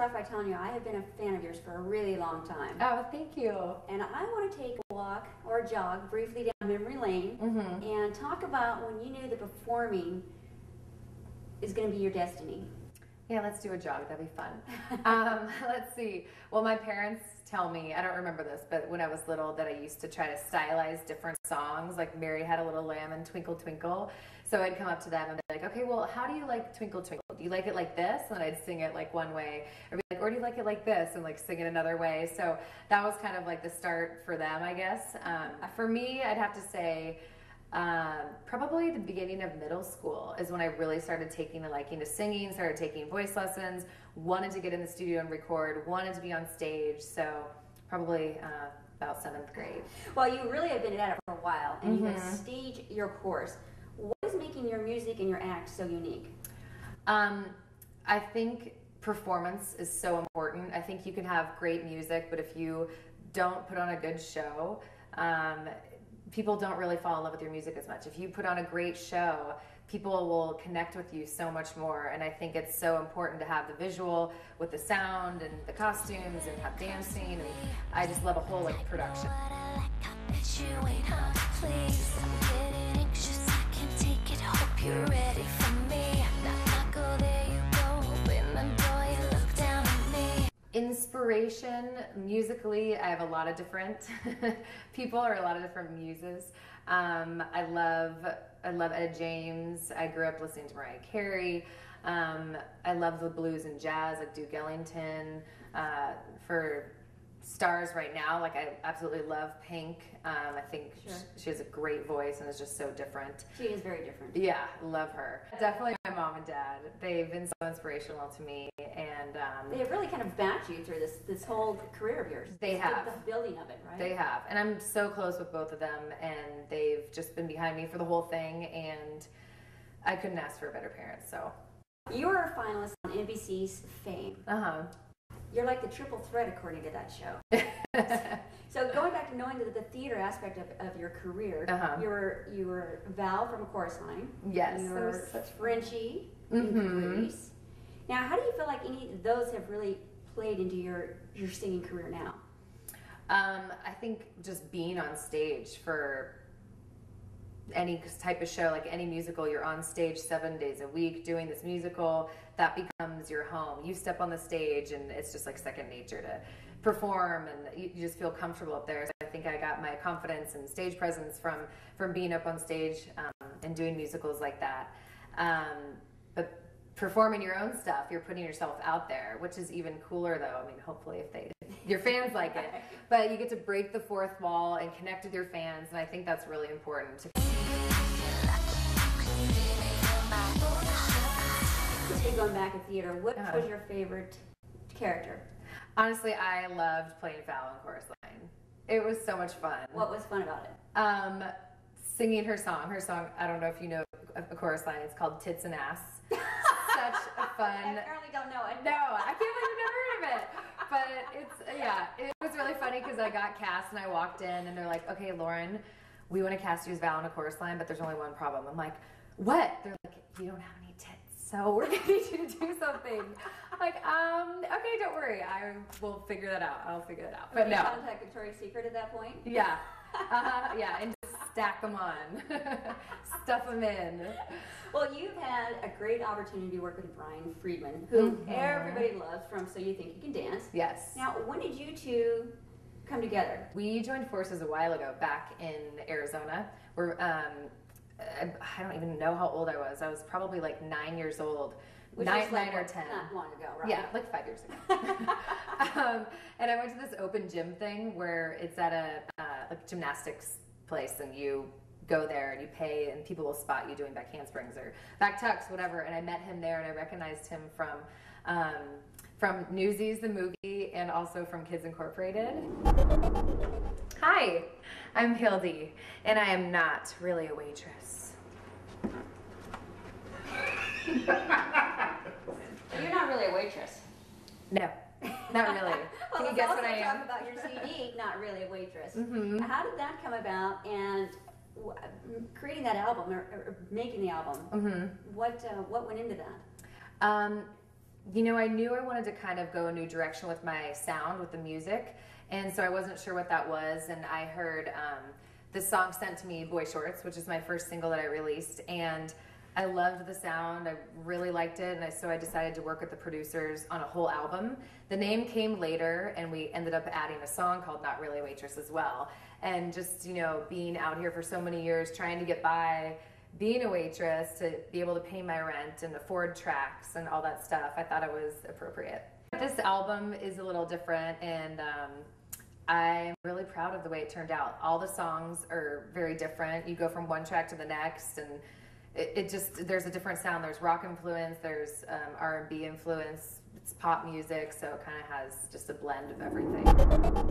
start off by telling you I have been a fan of yours for a really long time. Oh, thank you. And I want to take a walk or a jog briefly down memory lane Mm-hmm. and talk about when you knew that performing is going to be your destiny. Yeah, let's do a jog. That'd be fun. um, let's see. Well, my parents tell me, I don't remember this, but when I was little, that I used to try to stylize different songs, like Mary Had a Little Lamb and Twinkle Twinkle. So I'd come up to them and be like, okay, well, how do you like Twinkle Twinkle? Do you like it like this? And I'd sing it like one way, or be like, or do you like it like this? And like sing it another way. So that was kind of like the start for them, I guess. Um, for me, I'd have to say, um, probably the beginning of middle school is when I really started taking a liking to singing, started taking voice lessons, wanted to get in the studio and record, wanted to be on stage. So probably uh, about seventh grade. Well, you really have been at it for a while, and you Mhm. have staged your course. What is making your music and your act so unique? Um, I think performance is so important. I think you can have great music, but if you don't put on a good show, um, people don't really fall in love with your music as much. If you put on a great show, people will connect with you so much more. And I think it's so important to have the visual with the sound and the costumes and have dancing. And I just love a whole like production. Inspiration musically, I have a lot of different people or a lot of different muses. Um, I love I love Etta James. I grew up listening to Mariah Carey. Um, I love the blues and jazz like Duke Ellington. Uh, for stars right now, like I absolutely love Pink. Um, I think Sure. sh- she has a great voice and is just so different. She is very different. Yeah, love her. Definitely my mom and dad. They've been so inspirational to me, and um, They have really kind of backed you through this this whole career of yours. They The- have. the building of it, right? They have, and I'm so close with both of them, and they've just been behind me for the whole thing, and I couldn't ask for a better parent. So, You are a finalist on NBC's Fame. uh huh. You're like the triple threat according to that show. So going back to knowing the, the theater aspect of, of your career, Uh-huh. you were you were Val from a Chorus Line. yes, You that were such Frenchie in Mhm. Grease. Now, how do you feel like any of those have really played into your your singing career now? Um, I think just being on stage for any type of show, like any musical, you're on stage seven days a week doing this musical. That becomes your home. You step on the stage, and it's just like second nature to perform, and you, just feel comfortable up there. So I think I got my confidence and stage presence from from being up on stage um, and doing musicals like that. Um, but performing your own stuff, you're putting yourself out there, which is even cooler, though. I mean, hopefully, if they your fans like it, but you get to break the fourth wall and connect with your fans, and I think that's really important. Going back in theater, what Uh-huh. was your favorite character? Honestly, I loved playing Val in Chorus Line. It was so much fun. What was fun about it? Um, singing her song. Her song, I don't know if you know a a chorus line, it's called Tits and Ass. Such a fun. I apparently don't know it. No, I can't believe you've never heard of it. But it's, yeah, it was really funny because I got cast and I walked in and they're like, okay, Lauren, we want to cast you as Val in a chorus line, but there's only one problem. I'm like, what? They're like, you don't have any so we're gonna need you to do something. Like, um, okay, don't worry, I will figure that out. I'll figure that out. But you no, contact Victoria's Secret at that point? yeah, uh-huh, yeah, and just stack them on, stuff them in. Well, you've had a great opportunity to work with Brian Friedman, who Mhm. everybody loves from So You Think You Can Dance. Yes. Now, when did you two come together? We joined forces a while ago back in Arizona. We're, um, I, don't even know how old I was. I was probably like nine years old. Which nine, like, nine or ten. Not long ago, right? Yeah, like five years ago. um, and I went to this open gym thing where it's at a uh, like gymnastics place, and you go there and you pay, and people will spot you doing back handsprings or back tucks, whatever. And I met him there, and I recognized him from. Um, from Newsies, the movie, and also from Kids Incorporated. Hi, I'm Hildy, and I am not really a waitress. You're not really a waitress. No, not really. well, Can you guess what I talk am? about your CD, Not Really a Waitress. Mhm. How did that come about? And creating that album or, or making the album, hmm what uh, what went into that? Um, you know, I knew I wanted to kind of go a new direction with my sound, with the music, and so I wasn't sure what that was. And I heard um, the song sent to me, Boy Shorts, which is my first single that I released, and I loved the sound. I really liked it, and I, so I decided to work with the producers on a whole album. The name came later, and we ended up adding a song called "Not Really a Waitress" as well. And just you know, being out here for so many years, trying to get by, being a waitress to be able to pay my rent and afford tracks and all that stuff, I thought it was appropriate. This album is a little different, and um, I'm really proud of the way it turned out. All the songs are very different. You go from one track to the next, and it, it just there's a different sound. There's rock influence, there's um, R&B influence, it's pop music, so it kind of has just a blend of everything.